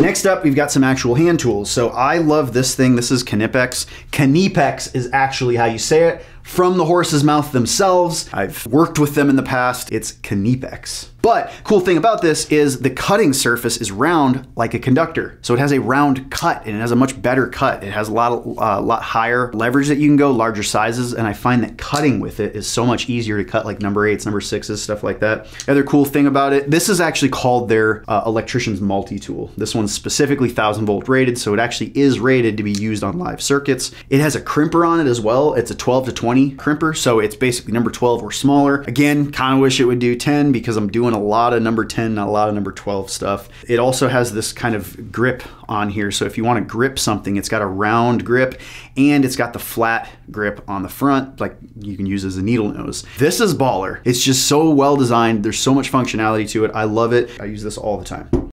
Next up, we've got some actual hand tools. So I love this thing. This is Knipex. Knipex is actually how you say it from the horse's mouth themselves. I've worked with them in the past. It's Knipex. But cool thing about this is the cutting surface is round like a conductor. So it has a round cut and it has a much better cut. It has a lot, of, uh, lot higher leverage that you can go, larger sizes. And I find that cutting with it is so much easier to cut like number eights, number sixes, stuff like that. The other cool thing about it, this is actually called their uh, electrician's multi-tool. This one's specifically 1000 volt rated. So it actually is rated to be used on live circuits. It has a crimper on it as well. It's a 12 to 20 crimper. So it's basically number 12 or smaller. Again, kind of wish it would do 10 because I'm doing a lot of number 10, not a lot of number 12 stuff. It also has this kind of grip on here. So if you want to grip something, it's got a round grip and it's got the flat grip on the front, like you can use as a needle nose. This is baller. It's just so well designed. There's so much functionality to it. I love it. I use this all the time.